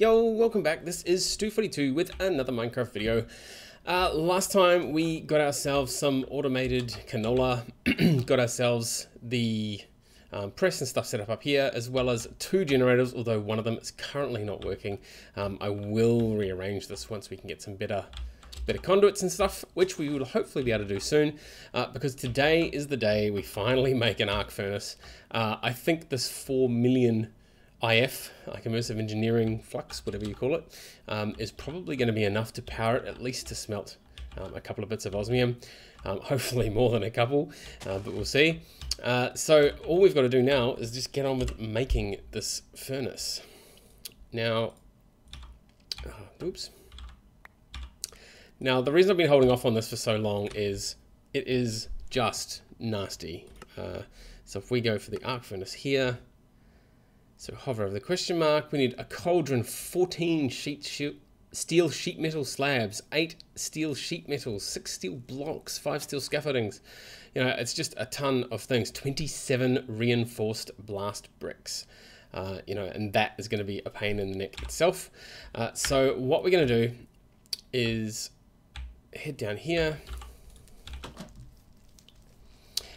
Yo, welcome back. This is Stoo42 with another Minecraft video. Uh, last time we got ourselves some automated canola, got ourselves the um, press and stuff set up up here, as well as two generators, although one of them is currently not working. Um, I will rearrange this once we can get some better better conduits and stuff, which we will hopefully be able to do soon, uh, because today is the day we finally make an arc furnace. Uh, I think this 4 million IF, like immersive engineering flux, whatever you call it, um, is probably going to be enough to power it, at least to smelt um, a couple of bits of osmium. Um, hopefully more than a couple, uh, but we'll see. Uh, so all we've got to do now is just get on with making this furnace. Now, uh, oops. Now, the reason I've been holding off on this for so long is it is just nasty. Uh, so if we go for the arc furnace here, so hover over the question mark. We need a cauldron, 14 sheet, steel sheet metal slabs, 8 steel sheet metals, 6 steel blocks, 5 steel scaffoldings. You know, it's just a ton of things. 27 reinforced blast bricks. Uh, you know, and that is going to be a pain in the neck itself. Uh, so what we're going to do is head down here.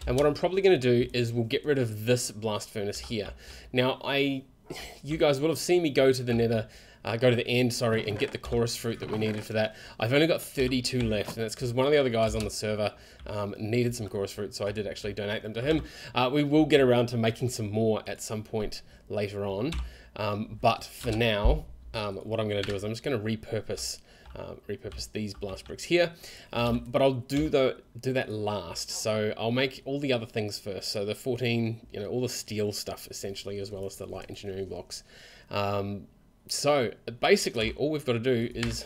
And what I'm probably going to do is we'll get rid of this blast furnace here. Now, I, you guys will have seen me go to the nether, uh, go to the end, sorry, and get the chorus fruit that we needed for that. I've only got 32 left, and that's because one of the other guys on the server um, needed some chorus fruit, so I did actually donate them to him. Uh, we will get around to making some more at some point later on, um, but for now, um, what I'm going to do is I'm just going to repurpose uh, repurpose these blast bricks here. Um, but I'll do the do that last. So I'll make all the other things first. So the 14, you know, all the steel stuff essentially, as well as the light engineering blocks. Um, so basically, all we've got to do is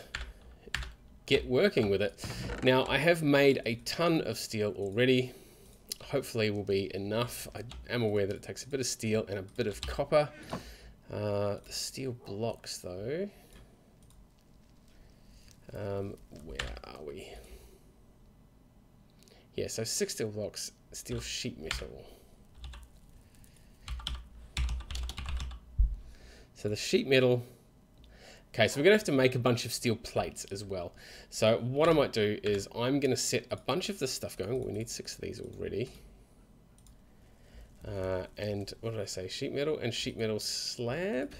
get working with it. Now I have made a ton of steel already. Hopefully will be enough. I am aware that it takes a bit of steel and a bit of copper. Uh, steel blocks though, um, where are we? Yeah, so six steel blocks, steel sheet metal. So the sheet metal, okay, so we're gonna have to make a bunch of steel plates as well. So what I might do is I'm gonna set a bunch of this stuff going. We need six of these already. Uh, and what did I say? Sheet metal and sheet metal slab.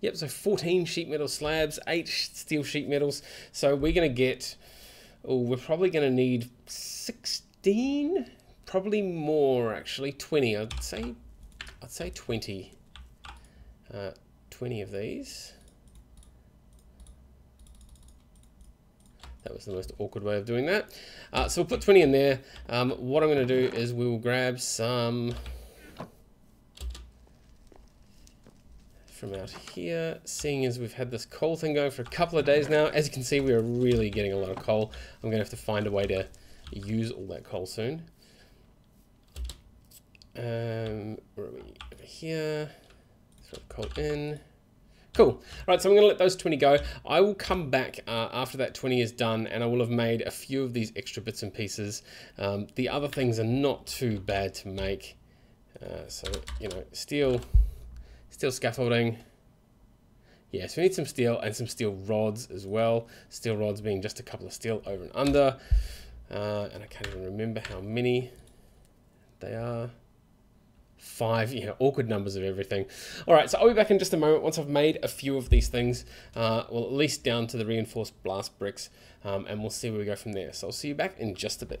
Yep, so 14 sheet metal slabs, 8 steel sheet metals. So we're going to get, oh, we're probably going to need 16, probably more actually, 20. I'd say, I'd say 20. Uh, 20 of these. That was the most awkward way of doing that. Uh, so we'll put 20 in there. Um, what I'm going to do is we will grab some from out here, seeing as we've had this coal thing going for a couple of days now. As you can see, we are really getting a lot of coal. I'm going to have to find a way to use all that coal soon. Um, where are we? Over here. Throw coal in. Cool. All right, so I'm going to let those 20 go. I will come back uh, after that 20 is done and I will have made a few of these extra bits and pieces. Um, the other things are not too bad to make. Uh, so, you know, steel, Steel scaffolding. Yes, we need some steel and some steel rods as well. Steel rods being just a couple of steel over and under. Uh, and I can't even remember how many they are. Five, you know, awkward numbers of everything. All right, so I'll be back in just a moment once I've made a few of these things. Uh, well, at least down to the reinforced blast bricks. Um, and we'll see where we go from there. So I'll see you back in just a bit.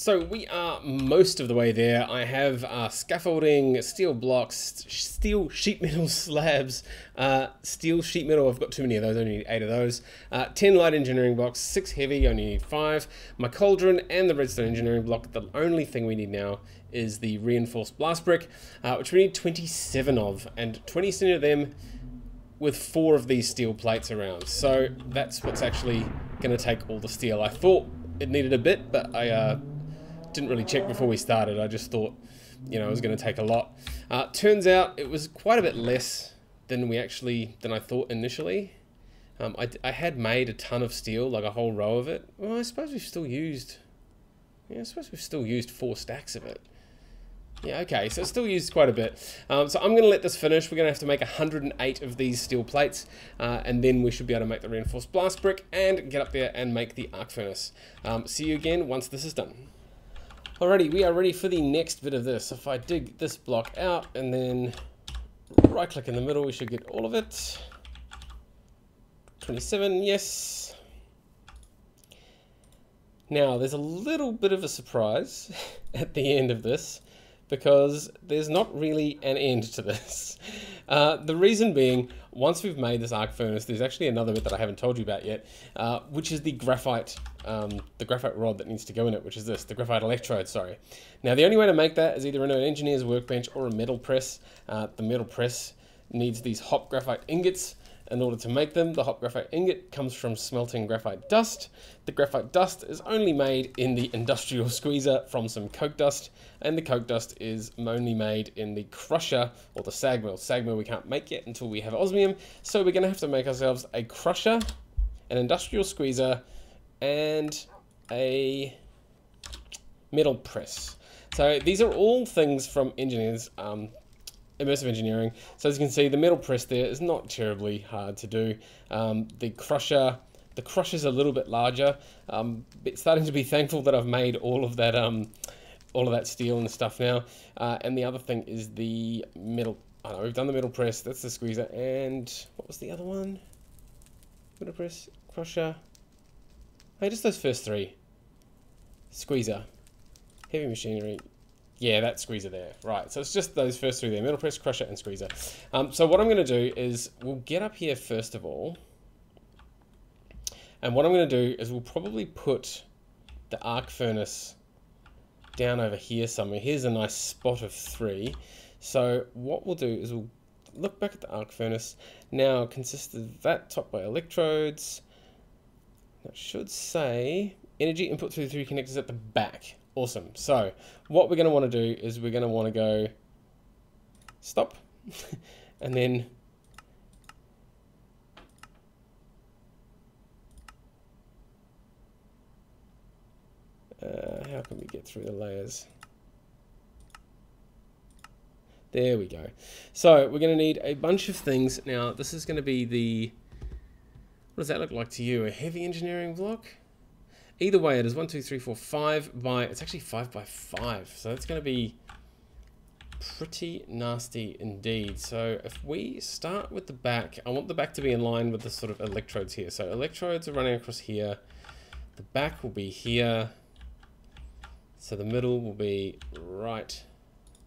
So we are most of the way there. I have uh, scaffolding, steel blocks, steel sheet metal slabs, uh, steel sheet metal. I've got too many of those. I only need eight of those. Uh, Ten light engineering blocks, six heavy. I only need five. My cauldron and the redstone engineering block. The only thing we need now is the reinforced blast brick, uh, which we need 27 of, and 27 of them with four of these steel plates around. So that's what's actually going to take all the steel. I thought it needed a bit, but I uh, didn't really check before we started. I just thought, you know, it was going to take a lot. Uh, turns out it was quite a bit less than we actually, than I thought initially. Um, I, I had made a ton of steel, like a whole row of it. Well, I suppose we've still used, yeah, I suppose we've still used four stacks of it. Yeah, okay, so it's still used quite a bit. Um, so I'm going to let this finish. We're going to have to make 108 of these steel plates, uh, and then we should be able to make the reinforced blast brick and get up there and make the arc furnace. Um, see you again once this is done. Alrighty, we are ready for the next bit of this. If I dig this block out and then right click in the middle, we should get all of it. 27, yes. Now, there's a little bit of a surprise at the end of this because there's not really an end to this. Uh, the reason being, once we've made this arc furnace, there's actually another bit that I haven't told you about yet, uh, which is the graphite, um, the graphite rod that needs to go in it, which is this, the graphite electrode, sorry. Now the only way to make that is either in an engineer's workbench or a metal press. Uh, the metal press needs these hot graphite ingots, in order to make them, the hot graphite ingot comes from smelting graphite dust. The graphite dust is only made in the industrial squeezer from some coke dust, and the coke dust is only made in the crusher or the sag mill. Sag mill we can't make yet until we have osmium, so we're going to have to make ourselves a crusher, an industrial squeezer, and a metal press. So these are all things from engineers um, immersive engineering. So as you can see, the metal press there is not terribly hard to do. Um, the crusher, the crusher's a little bit larger. Um, starting to be thankful that I've made all of that, um, all of that steel and stuff now. Uh, and the other thing is the metal. I know we've done the metal press. That's the squeezer. And what was the other one? Metal press, crusher. Hey, just those first three. Squeezer, heavy machinery, yeah, that squeezer there. Right, so it's just those first three there, metal press, crusher, and squeezer. Um, so what I'm going to do is we'll get up here first of all. And what I'm going to do is we'll probably put the arc furnace down over here somewhere. Here's a nice spot of three. So what we'll do is we'll look back at the arc furnace. Now consists of that top by electrodes. That should say energy input through three connectors at the back. Awesome. So what we're going to want to do is we're going to want to go stop and then uh, how can we get through the layers? There we go. So we're going to need a bunch of things. Now this is going to be the, what does that look like to you? A heavy engineering block? Either way, it is one, two, three, four, five by, it's actually five by five. So it's going to be pretty nasty indeed. So if we start with the back, I want the back to be in line with the sort of electrodes here. So electrodes are running across here. The back will be here. So the middle will be right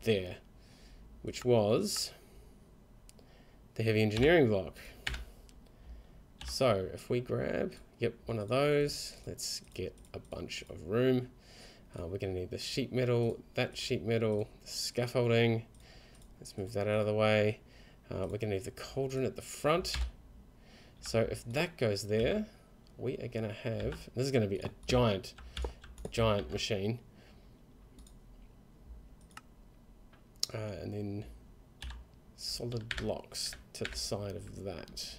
there, which was the heavy engineering block. So if we grab Yep, one of those. Let's get a bunch of room. Uh, we're going to need the sheet metal, that sheet metal, scaffolding. Let's move that out of the way. Uh, we're going to need the cauldron at the front. So if that goes there, we are going to have, this is going to be a giant, giant machine. Uh, and then solid blocks to the side of that.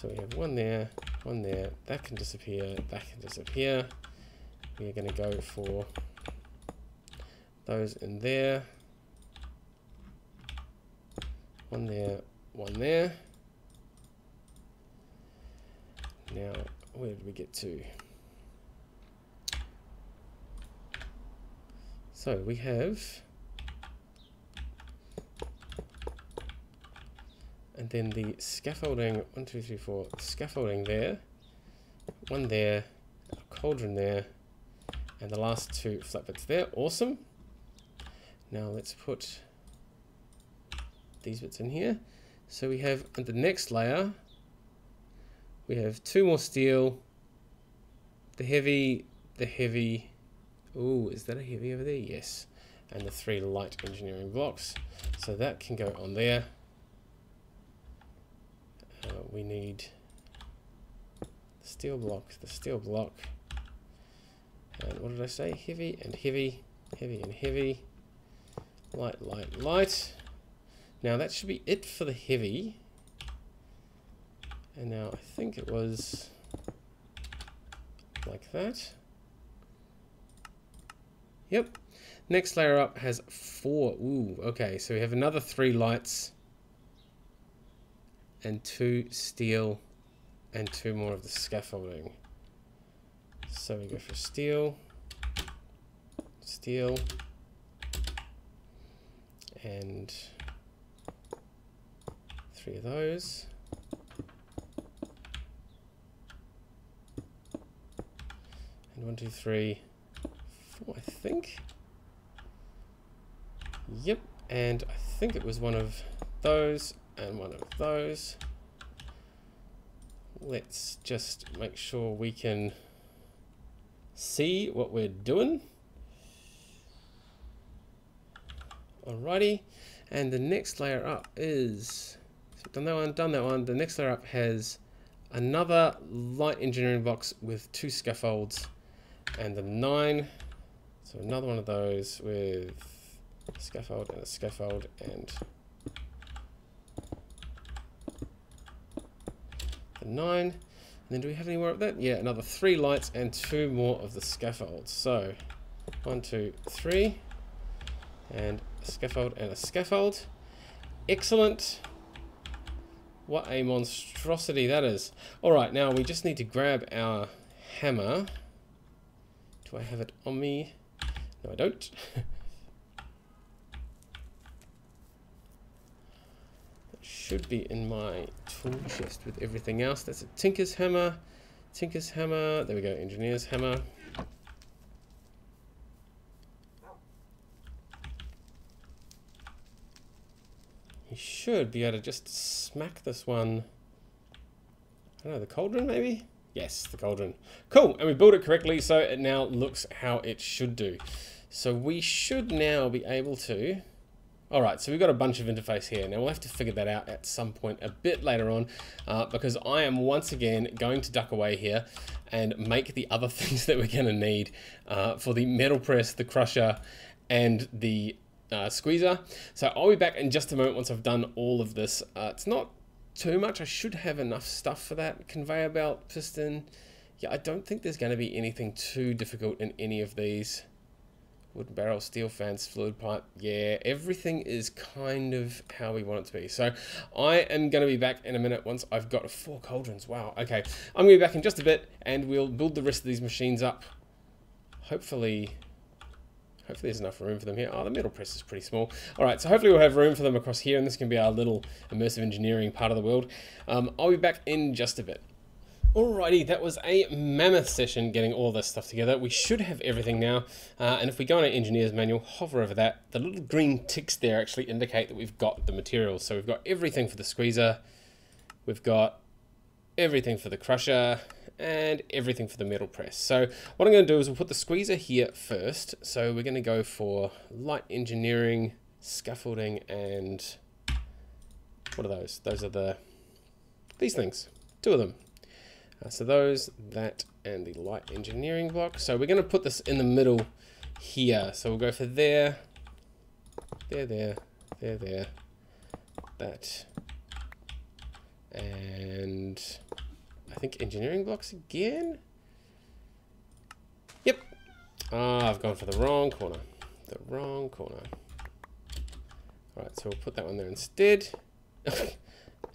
So we have one there, one there, that can disappear, that can disappear. We are going to go for those in there. One there, one there. Now, where did we get to? So we have then the scaffolding, one, two, three, four, scaffolding there, one there, cauldron there, and the last two flat bits there. Awesome. Now let's put these bits in here. So we have the next layer, we have two more steel, the heavy, the heavy, oh, is that a heavy over there? Yes. And the three light engineering blocks. So that can go on there. Uh, we need steel block, the steel block. And what did I say? Heavy and heavy, heavy and heavy. Light, light, light. Now that should be it for the heavy. And now I think it was like that. Yep. Next layer up has four. Ooh, okay. So we have another three lights and two steel and two more of the scaffolding. So we go for steel, steel, and three of those. And one, two, three, four, I think. Yep, and I think it was one of those and one of those. Let's just make sure we can see what we're doing. Alrighty, and the next layer up is, so done that one, done that one. The next layer up has another light engineering box with two scaffolds and the nine. So another one of those with a scaffold and a scaffold and nine. And then do we have any more of that? Yeah, another three lights and two more of the scaffolds. So one, two, three, and a scaffold and a scaffold. Excellent. What a monstrosity that is. All right, now we just need to grab our hammer. Do I have it on me? No, I don't. should be in my tool chest with everything else. That's a Tinker's hammer, Tinker's hammer, there we go, Engineer's hammer. You should be able to just smack this one, I don't know, the cauldron maybe? Yes, the cauldron. Cool, and we built it correctly, so it now looks how it should do. So we should now be able to all right, so we've got a bunch of interface here. Now we'll have to figure that out at some point a bit later on uh, because I am once again going to duck away here and make the other things that we're going to need uh, for the metal press, the crusher, and the uh, squeezer. So I'll be back in just a moment once I've done all of this. Uh, it's not too much. I should have enough stuff for that. Conveyor belt, piston. Yeah, I don't think there's going to be anything too difficult in any of these. Wooden barrel, steel fence, fluid pipe. Yeah, everything is kind of how we want it to be. So I am going to be back in a minute once I've got four cauldrons. Wow. Okay. I'm going to be back in just a bit and we'll build the rest of these machines up. Hopefully, hopefully there's enough room for them here. Oh, the metal press is pretty small. All right. So hopefully we'll have room for them across here and this can be our little immersive engineering part of the world. Um, I'll be back in just a bit. Alrighty, that was a mammoth session getting all this stuff together. We should have everything now. Uh, and if we go on our engineer's manual, hover over that, the little green ticks there actually indicate that we've got the materials. So we've got everything for the squeezer, we've got everything for the crusher, and everything for the metal press. So what I'm going to do is we'll put the squeezer here first. So we're going to go for light engineering, scaffolding, and what are those? Those are the, these things, two of them. Uh, so those, that, and the light engineering block. So we're going to put this in the middle here. So we'll go for there, there, there, there, there, that, and I think engineering blocks again. Yep. Ah, I've gone for the wrong corner. The wrong corner. All right, so we'll put that one there instead. and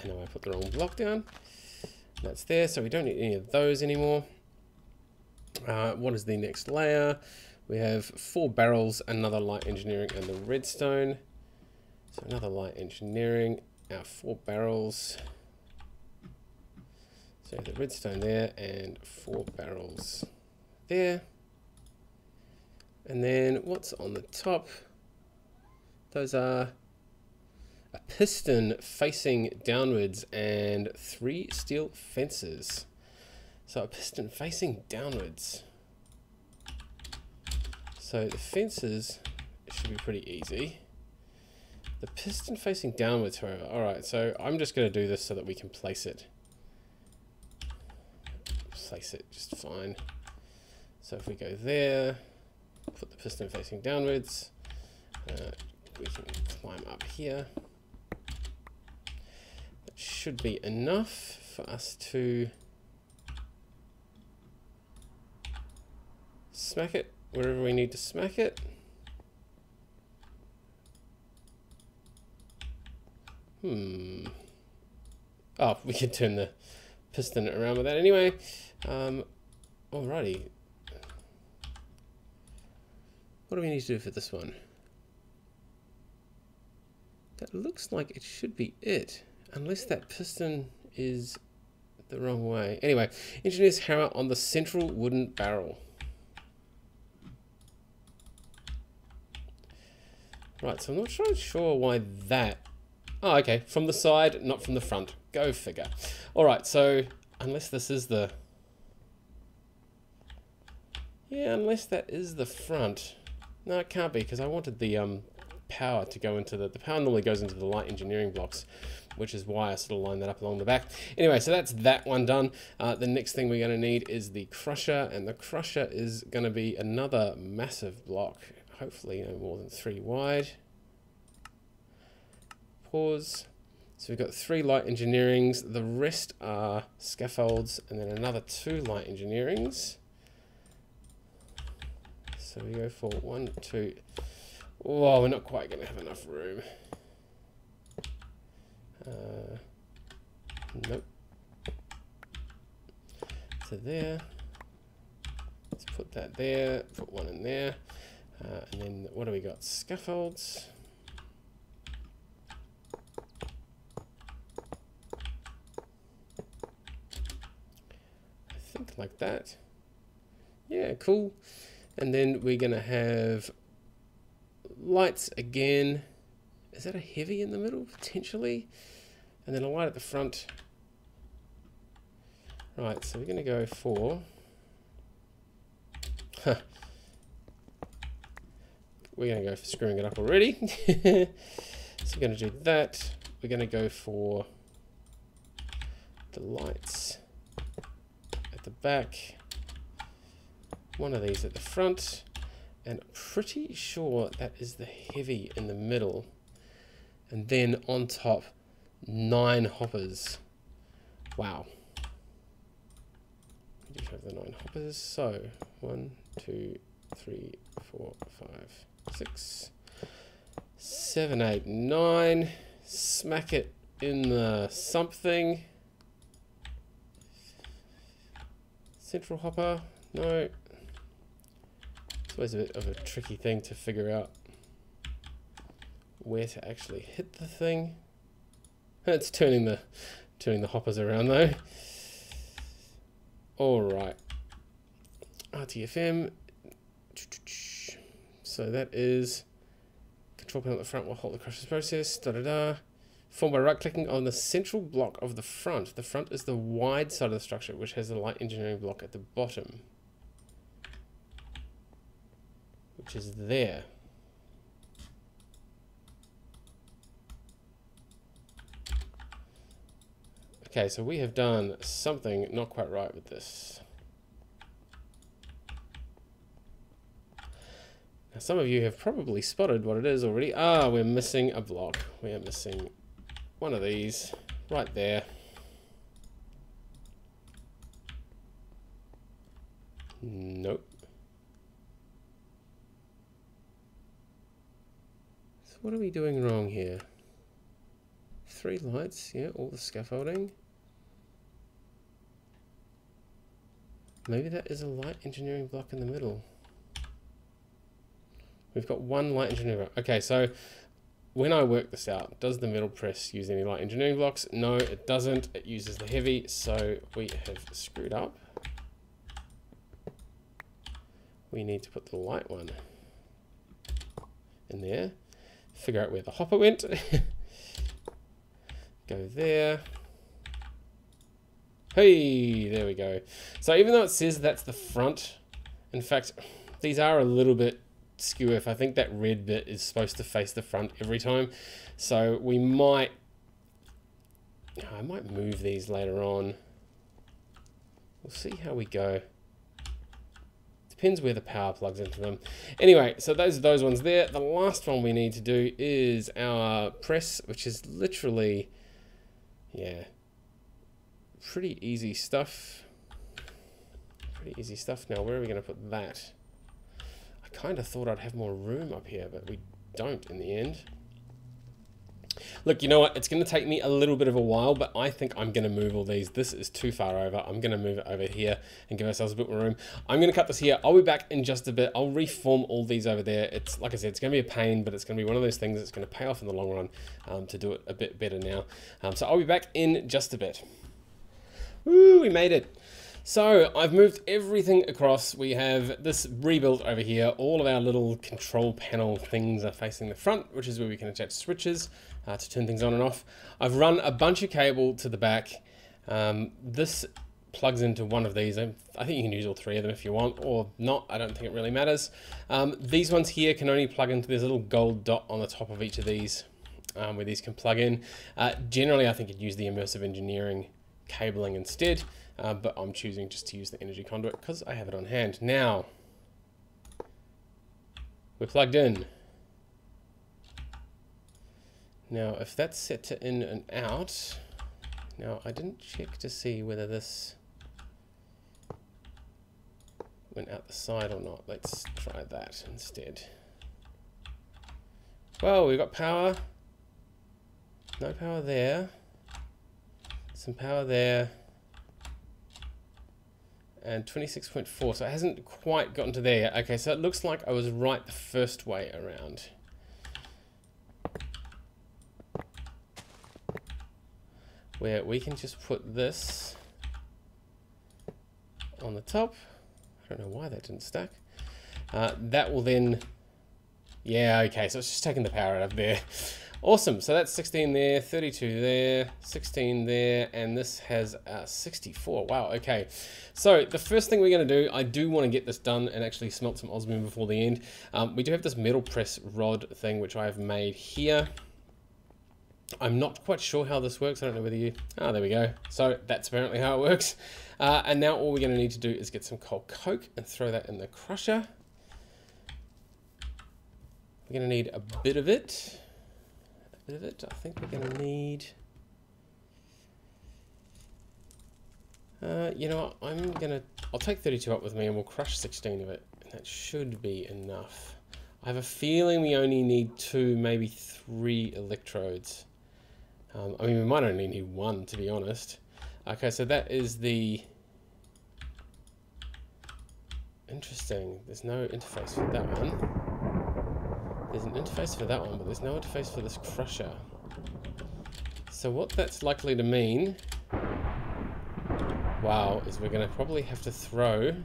now I put the wrong block down. That's there, so we don't need any of those anymore. Uh, what is the next layer? We have four barrels, another light engineering, and the redstone. So another light engineering, our four barrels. So the redstone there, and four barrels there. And then what's on the top? Those are a piston facing downwards and three steel fences. So a piston facing downwards. So the fences should be pretty easy. The piston facing downwards, however. Alright, so I'm just going to do this so that we can place it. Place it just fine. So if we go there, put the piston facing downwards, uh, we can climb up here should be enough for us to smack it wherever we need to smack it. Hmm. Oh, we could turn the piston around with that anyway. Um, alrighty. What do we need to do for this one? That looks like it should be it unless that piston is the wrong way. Anyway, engineer's hammer on the central wooden barrel. Right, so I'm not sure, sure why that... Oh, okay, from the side, not from the front. Go figure. Alright, so unless this is the... Yeah, unless that is the front. No, it can't be, because I wanted the um, power to go into the... The power normally goes into the light engineering blocks, which is why I sort of lined that up along the back. Anyway, so that's that one done. Uh, the next thing we're going to need is the crusher, and the crusher is going to be another massive block hopefully no more than three wide. Pause. So we've got three light engineerings, the rest are scaffolds, and then another two light engineerings. So we go for one, two. Oh, we're not quite going to have enough room. Uh, nope. So there. Let's put that there, put one in there. Uh, and then what do we got? Scaffolds. I think like that. Yeah, cool. And then we're going to have lights again. Is that a heavy in the middle, potentially? And then a light at the front. Right, so we're going to go for... we're going to go for screwing it up already. so we're going to do that. We're going to go for the lights at the back. One of these at the front. And pretty sure that is the heavy in the middle. And then on top, nine hoppers. Wow. We have the nine hoppers. So, one, two, three, four, five, six, seven, eight, nine. Smack it in the something. Central hopper, no. It's always a bit of a tricky thing to figure out where to actually hit the thing. It's turning the turning the hoppers around though. All right. RTFM so that is control panel at the front will halt the crusher's process. Da da da. Formed by right clicking on the central block of the front. The front is the wide side of the structure, which has the light engineering block at the bottom, which is there. Okay, so we have done something not quite right with this. Now, some of you have probably spotted what it is already. Ah, we're missing a block. We are missing one of these right there. Nope. So what are we doing wrong here? Three lights, yeah, all the scaffolding. Maybe that is a light engineering block in the middle. We've got one light engineering. Okay, so when I work this out, does the middle press use any light engineering blocks? No, it doesn't. It uses the heavy, so we have screwed up. We need to put the light one in there. Figure out where the hopper went. go there. Hey, there we go. So even though it says that's the front, in fact, these are a little bit skew if I think that red bit is supposed to face the front every time. So we might, I might move these later on. We'll see how we go. Depends where the power plugs into them. Anyway, so those are those ones there. The last one we need to do is our press, which is literally, yeah, pretty easy stuff. Pretty easy stuff. Now, where are we going to put that? I kind of thought I'd have more room up here, but we don't in the end. Look, you know what? It's going to take me a little bit of a while, but I think I'm going to move all these. This is too far over. I'm going to move it over here and give ourselves a bit more room. I'm going to cut this here. I'll be back in just a bit. I'll reform all these over there. It's like I said, it's going to be a pain, but it's going to be one of those things that's going to pay off in the long run um, to do it a bit better now. Um, so I'll be back in just a bit. Woo, we made it. So I've moved everything across. We have this rebuilt over here. All of our little control panel things are facing the front, which is where we can attach switches uh, to turn things on and off. I've run a bunch of cable to the back. Um, this plugs into one of these. I think you can use all three of them if you want or not. I don't think it really matters. Um, these ones here can only plug into this little gold dot on the top of each of these um, where these can plug in. Uh, generally, I think you'd use the immersive engineering cabling instead uh, but I'm choosing just to use the energy conduit because I have it on hand. Now, we're plugged in. Now, if that's set to in and out, now I didn't check to see whether this went out the side or not. Let's try that instead. Well, we've got power. No power there. Some power there and 26.4 so it hasn't quite gotten to there yet okay so it looks like I was right the first way around where we can just put this on the top I don't know why that didn't stack uh, that will then yeah okay so it's just taking the power out of there Awesome, so that's 16 there, 32 there, 16 there, and this has uh, 64. Wow, okay. So the first thing we're going to do, I do want to get this done and actually smelt some osmium before the end. Um, we do have this metal press rod thing, which I have made here. I'm not quite sure how this works. I don't know whether you... Oh, there we go. So that's apparently how it works. Uh, and now all we're going to need to do is get some coal coke and throw that in the crusher. We're going to need a bit of it A bit of it. I think we're going to need... Uh, you know what, I'm going to... I'll take 32 up with me and we'll crush 16 of it. And that should be enough. I have a feeling we only need two, maybe three electrodes. Um, I mean, we might only need one, to be honest. Okay, so that is the... Interesting. There's no interface for that one. There's an interface for that one, but there's no interface for this crusher. So what that's likely to mean, wow, is we're going to probably have to throw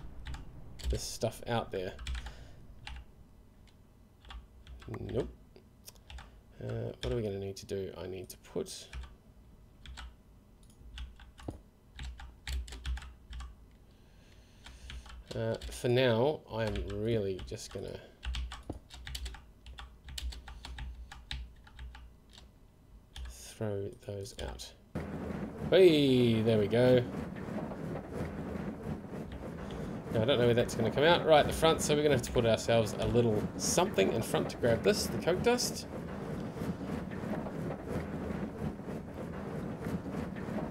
this stuff out there. Nope. Uh, what are we going to need to do? I need to put... Uh, for now, I'm really just going to throw those out. Hey, there we go. Now, I don't know where that's going to come out. Right, the front, so we're going to have to put ourselves a little something in front to grab this, the coke dust.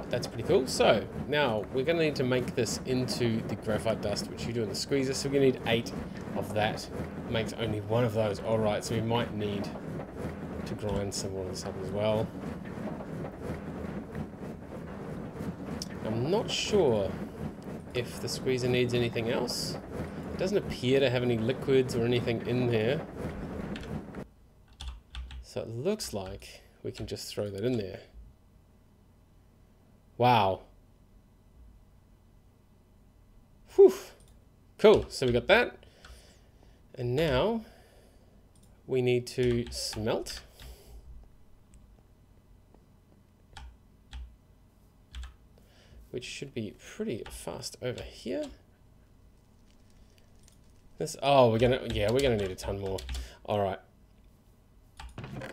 That's pretty cool. So, now, we're going to need to make this into the graphite dust, which you do in the squeezer. So we're going to need eight of that. Makes only one of those. Alright, so we might need to grind some more of this up as well. I'm not sure if the squeezer needs anything else. It doesn't appear to have any liquids or anything in there. So it looks like we can just throw that in there. Wow. Whew. Cool, so we got that. And now we need to smelt. which should be pretty fast over here. This, oh, we're gonna, yeah, we're gonna need a ton more. All right.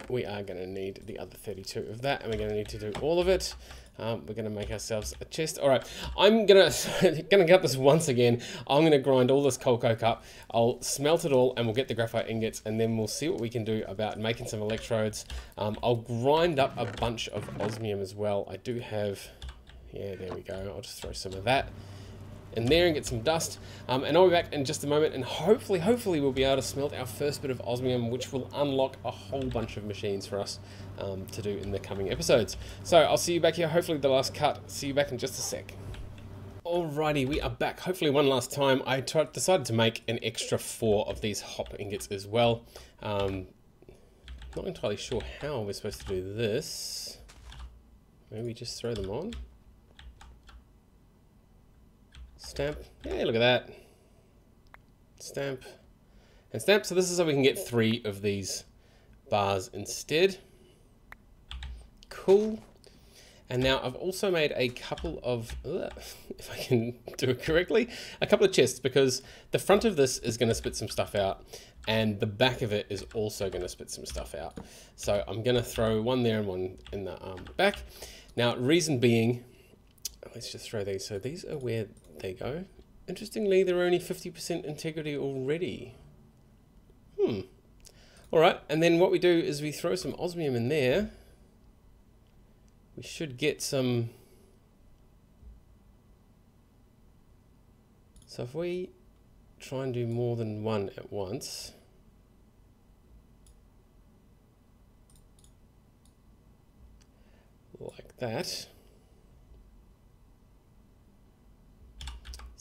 We are gonna need the other 32 of that, and we're gonna need to do all of it. Um, we're gonna make ourselves a chest. All right, I'm gonna gonna cut this once again. I'm gonna grind all this coal coke up. I'll smelt it all, and we'll get the graphite ingots, and then we'll see what we can do about making some electrodes. Um, I'll grind up a bunch of osmium as well. I do have yeah, there we go. I'll just throw some of that in there and get some dust. Um, and I'll be back in just a moment and hopefully, hopefully we'll be able to smelt our first bit of osmium, which will unlock a whole bunch of machines for us um, to do in the coming episodes. So I'll see you back here, hopefully the last cut. See you back in just a sec. Alrighty, we are back. Hopefully one last time. I decided to make an extra four of these hot ingots as well. Um, not entirely sure how we're supposed to do this. Maybe just throw them on. Stamp. Yeah, look at that. Stamp. And stamp. So this is how we can get three of these bars instead. Cool. And now I've also made a couple of, if I can do it correctly, a couple of chests because the front of this is going to spit some stuff out and the back of it is also going to spit some stuff out. So I'm going to throw one there and one in the um, back. Now, reason being, let's just throw these. So these are where they go. Interestingly, they're only 50% integrity already. Hmm. All right, and then what we do is we throw some osmium in there we should get some... So if we try and do more than one at once, like that.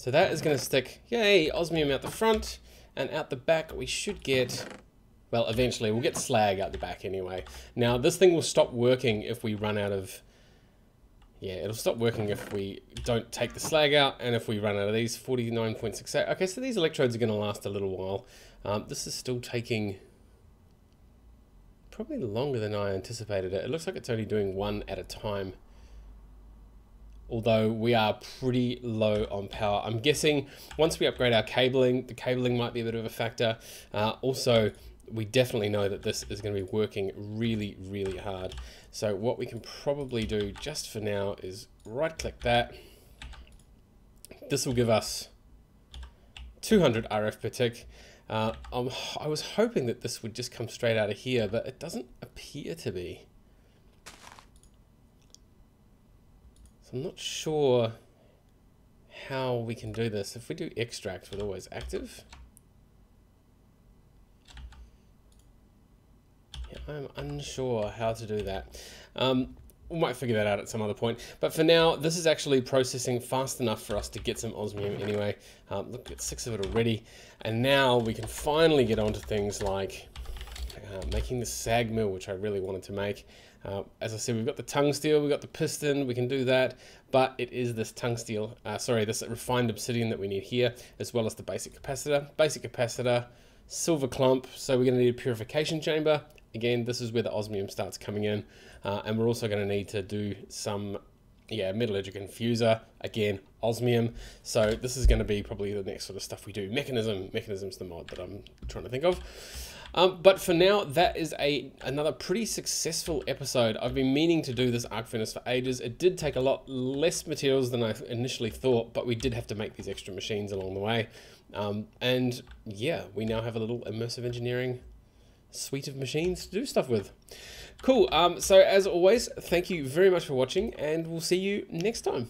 So that is going to stick, yay, osmium out the front, and out the back we should get well, eventually we'll get slag out the back anyway. Now this thing will stop working if we run out of, yeah, it'll stop working if we don't take the slag out and if we run out of these 49.68. Okay, so these electrodes are going to last a little while. Um, this is still taking probably longer than I anticipated it. It looks like it's only doing one at a time. Although we are pretty low on power. I'm guessing once we upgrade our cabling, the cabling might be a bit of a factor. Uh, also, we definitely know that this is going to be working really, really hard. So what we can probably do just for now is right click that. This will give us 200 RF per tick. Uh, I was hoping that this would just come straight out of here, but it doesn't appear to be. I'm not sure how we can do this. If we do extract with always active, I'm unsure how to do that. Um, we might figure that out at some other point. But for now, this is actually processing fast enough for us to get some osmium anyway. Um, look, at six of it already. And now we can finally get onto things like uh, making the sag mill, which I really wanted to make. Uh, as I said, we've got the tung steel, we've got the piston, we can do that, but it is this tung steel, uh, sorry, this refined obsidian that we need here, as well as the basic capacitor. Basic capacitor, silver clump, so we're going to need a purification chamber, Again, this is where the osmium starts coming in. Uh, and we're also going to need to do some yeah, metallurgic infuser, again, osmium. So this is going to be probably the next sort of stuff we do. Mekanism, Mekanism's the mod that I'm trying to think of. Um, but for now, that is a another pretty successful episode. I've been meaning to do this arc furnace for ages. It did take a lot less materials than I initially thought, but we did have to make these extra machines along the way. Um, and yeah, we now have a little immersive engineering suite of machines to do stuff with. Cool. Um, so as always, thank you very much for watching and we'll see you next time.